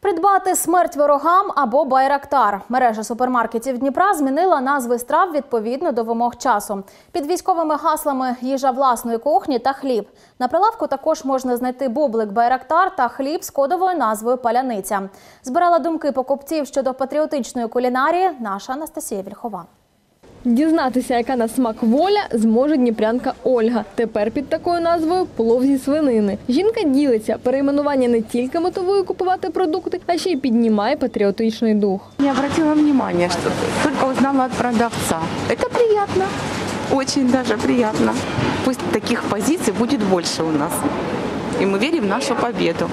Придбати смерть ворогам або байрактар. Мережа супермаркетів Дніпра змінила назви страв відповідно до вимог часу. Під військовими гаслами їжа власної кухні та хліб. На прилавку також можна знайти бублик байрактар та хліб з кодовою назвою Паляниця. Збирала думки покупців щодо патріотичної кулінарії наша Анастасія Вільхова. Дізнатися, яка на смак воля, зможе дніпрянка Ольга. Тепер під такою назвою плов зі свинини. Жінка ділиться, перейменування не тільки мотивує купувати продукти, а ще й піднімає патріотичний дух. Не обратила внимания, что только узнала от продавца. Это приятно. Очень даже приятно. Пусть таких позиций будет больше у нас. И мы верим в нашу победу.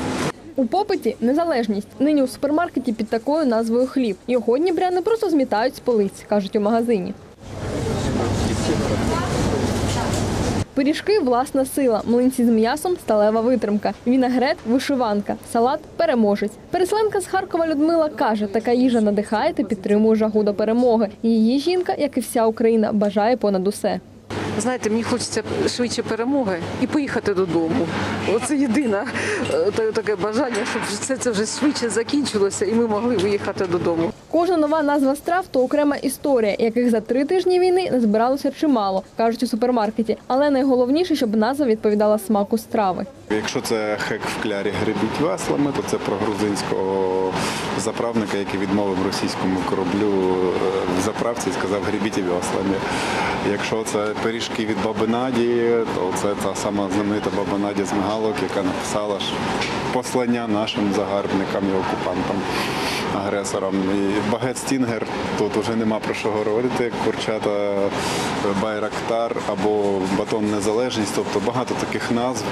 У попиті незалежність. Нині у супермаркеті під такою назвою хліб. Його дніпряни просто змітають з полиць, кажуть у магазині. Пиріжки власна сила, млинці з м'ясом сталева витримка, вінегрет вишиванка, салат переможець. Переселенка з Харкова Людмила каже, така їжа надихає та підтримує жагу до перемоги. Її жінка, як і вся Україна, бажає понад усе. Знаєте, мені хочеться швидше перемоги і поїхати додому. Оце єдине е, таке бажання, щоб все це вже швидше закінчилося і ми могли виїхати додому. Кожна нова назва страв то окрема історія, яких за три тижні війни назбиралося чимало, кажуть у супермаркеті. Але найголовніше, щоб назва відповідала смаку страви. Якщо це хек в клярі гребіть веслами, то це про грузинського заправника, який відмовив російському кораблю е, в заправці і сказав гребіть веслами. Якщо це пиріжки від баби Наді, то це та сама знаменита баба Надя з Мигалок, яка написала ж послання нашим загарбникам і окупантам. Агресорам і багет Стінгер тут вже нема про що говорити. Курчата е, Байрактар або Батон Незалежність, тобто багато таких назв,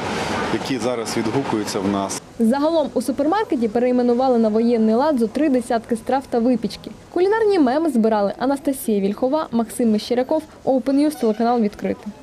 які зараз відгукуються в нас. Загалом у супермаркеті перейменували на воєнний лад зо три десятки страв та випічки. Кулінарні меми збирали Анастасія Вільхова, Максим Мещеряков, Open News, телеканал відкритий.